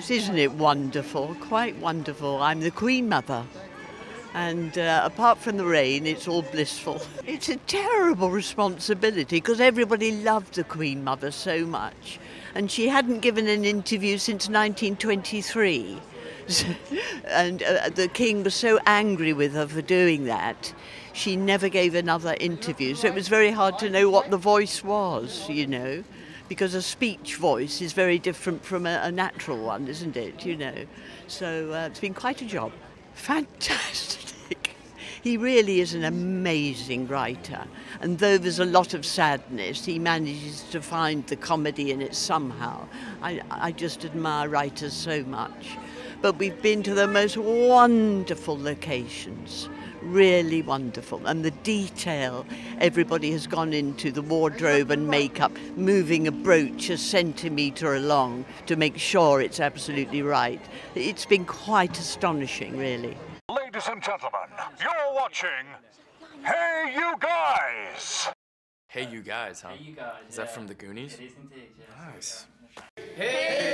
Yes, isn't it wonderful? Quite wonderful. I'm the Queen Mother. And uh, apart from the rain, it's all blissful. It's a terrible responsibility because everybody loved the Queen Mother so much. And she hadn't given an interview since 1923. and uh, the King was so angry with her for doing that, she never gave another interview. So it was very hard to know what the voice was, you know because a speech voice is very different from a, a natural one, isn't it? You know, so uh, it's been quite a job. Fantastic. He really is an amazing writer, and though there's a lot of sadness, he manages to find the comedy in it somehow. I, I just admire writers so much. But we've been to the most wonderful locations really wonderful. And the detail everybody has gone into the wardrobe and makeup, moving a brooch a centimetre along to make sure it's absolutely right. It's been quite astonishing, really. Ladies and gentlemen, you're watching HeyUGuys! Hey You Guys, huh? Hey, you guys. Is that yeah. from the Goonies? It is indeed, yes. Nice.